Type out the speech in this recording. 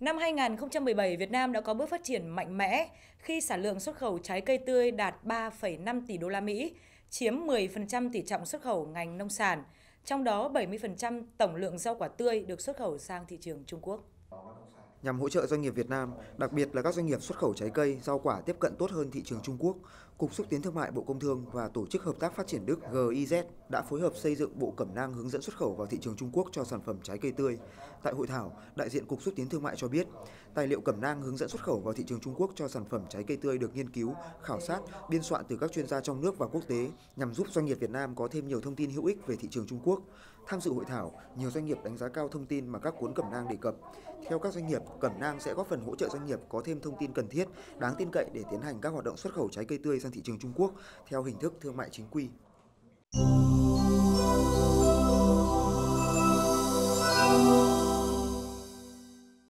Năm 2017, Việt Nam đã có bước phát triển mạnh mẽ khi sản lượng xuất khẩu trái cây tươi đạt 3,5 tỷ đô la Mỹ, chiếm 10% tỷ trọng xuất khẩu ngành nông sản, trong đó 70% tổng lượng rau quả tươi được xuất khẩu sang thị trường Trung Quốc nhằm hỗ trợ doanh nghiệp Việt Nam, đặc biệt là các doanh nghiệp xuất khẩu trái cây, rau quả tiếp cận tốt hơn thị trường Trung Quốc, Cục xúc tiến thương mại Bộ Công Thương và Tổ chức Hợp tác Phát triển Đức GIZ đã phối hợp xây dựng bộ cẩm nang hướng dẫn xuất khẩu vào thị trường Trung Quốc cho sản phẩm trái cây tươi. Tại hội thảo, đại diện Cục xúc tiến thương mại cho biết, tài liệu cẩm nang hướng dẫn xuất khẩu vào thị trường Trung Quốc cho sản phẩm trái cây tươi được nghiên cứu, khảo sát, biên soạn từ các chuyên gia trong nước và quốc tế nhằm giúp doanh nghiệp Việt Nam có thêm nhiều thông tin hữu ích về thị trường Trung Quốc. Tham dự hội thảo, nhiều doanh nghiệp đánh giá cao thông tin mà các cuốn cẩm nang đề cập. Theo các doanh nghiệp, Cẩm nang sẽ góp phần hỗ trợ doanh nghiệp có thêm thông tin cần thiết, đáng tin cậy để tiến hành các hoạt động xuất khẩu trái cây tươi sang thị trường Trung Quốc theo hình thức thương mại chính quy.